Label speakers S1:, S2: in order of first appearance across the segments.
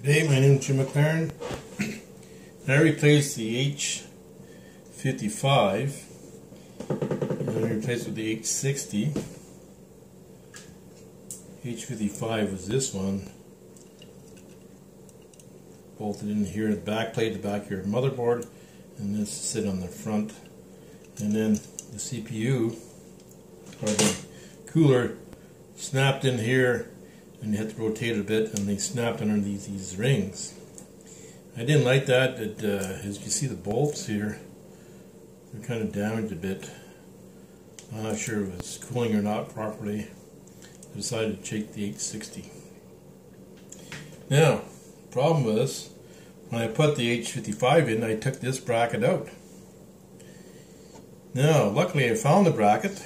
S1: Hey, my name is Jim McLaren. I replaced the H55 and I replaced with the H60. H55 was this one. Bolted in here, at the back plate, the back of your motherboard, and this sit on the front. And then the CPU, or the cooler, snapped in here and you have to rotate it a bit and they snapped under these, these rings. I didn't like that, it, uh, as you can see the bolts here, they're kind of damaged a bit. I'm not sure if it's cooling or not properly. I decided to take the H60. Now, problem was, when I put the H55 in, I took this bracket out. Now, luckily I found the bracket,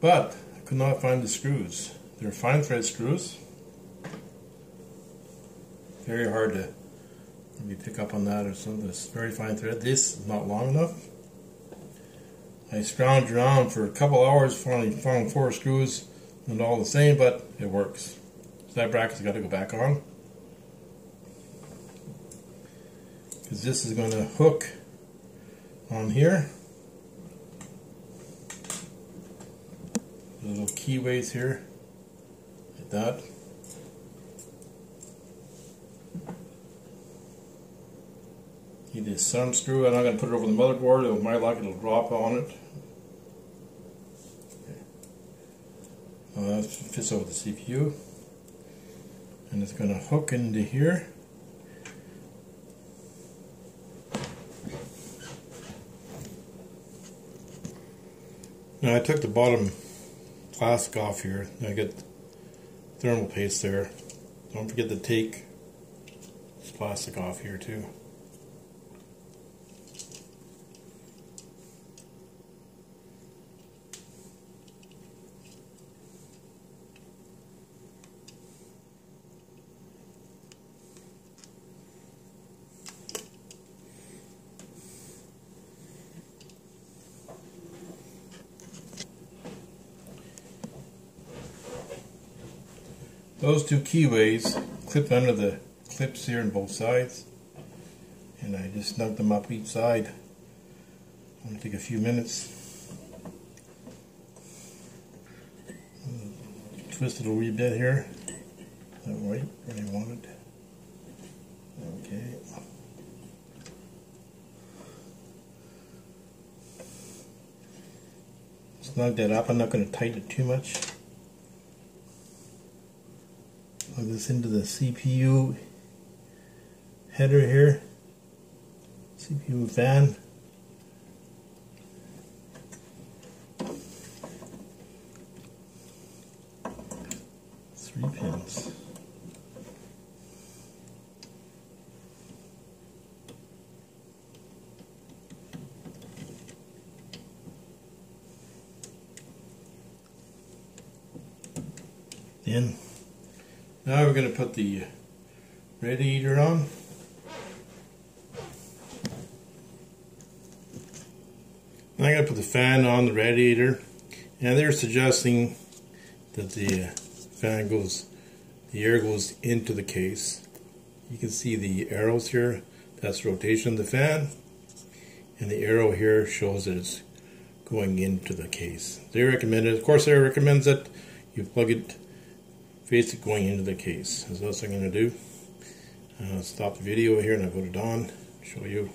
S1: but I could not find the screws. They're fine thread screws. Very hard to maybe pick up on that or something. It's very fine thread. This is not long enough. I scrounged around for a couple hours, finally found four screws, and all the same, but it works. So that bracket's got to go back on. Because this is going to hook on here. little keyways here that. Need this thumb screw. I'm not going to put it over the motherboard. It might like it'll drop on it. that uh, fits over the CPU. And it's going to hook into here. Now I took the bottom plastic off here. I get thermal paste there. Don't forget to take this plastic off here too. Those two keyways clip under the clips here on both sides and I just snug them up each side. To take a few minutes. Twist it a wee bit here. Is that right where I want it? Okay. Snug that up. I'm not going to tighten it too much plug this into the CPU header here. CPU fan three pins. Then now we're going to put the uh, radiator on. I'm going to put the fan on the radiator and they're suggesting that the uh, fan goes, the air goes into the case. You can see the arrows here, that's rotation of the fan and the arrow here shows that it's going into the case. They recommend it, of course they recommends that you plug it face it going into the case. So That's what I'm going to do. Uh, stop the video here and I'll put it on, show you.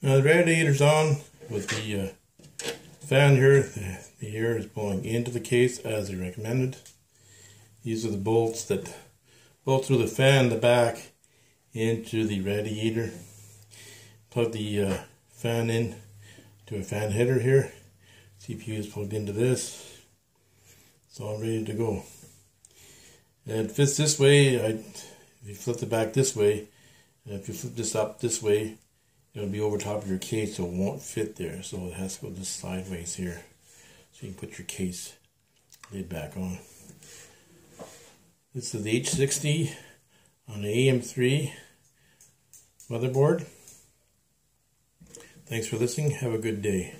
S1: Now the radiator's on with the uh, fan here. The, the air is blowing into the case as they recommended. These are the bolts that bolt through the fan the back into the radiator. Plug the uh, fan in to a fan header here. CPU is plugged into this. It's all ready to go. And it fits this way. I, if you flip it back this way, and if you flip this up this way, it'll be over top of your case, so it won't fit there. So it has to go just sideways here. So you can put your case lid back on. This is the H60 on the AM3 motherboard. Thanks for listening. Have a good day.